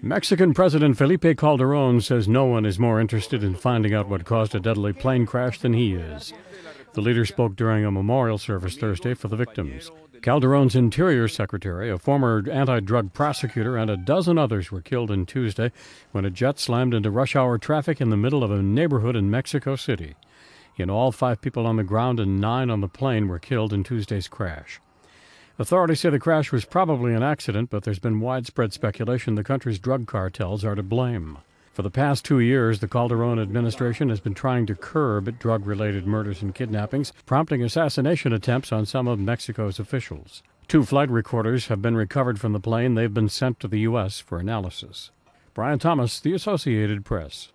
Mexican President Felipe Calderon says no one is more interested in finding out what caused a deadly plane crash than he is. The leader spoke during a memorial service Thursday for the victims. Calderon's Interior Secretary, a former anti drug prosecutor, and a dozen others were killed on Tuesday when a jet slammed into rush hour traffic in the middle of a neighborhood in Mexico City. In all, five people on the ground and nine on the plane were killed in Tuesday's crash. Authorities say the crash was probably an accident, but there's been widespread speculation the country's drug cartels are to blame. For the past two years, the Calderon administration has been trying to curb drug related murders and kidnappings, prompting assassination attempts on some of Mexico's officials. Two flight recorders have been recovered from the plane. They've been sent to the U.S. for analysis. Brian Thomas, The Associated Press.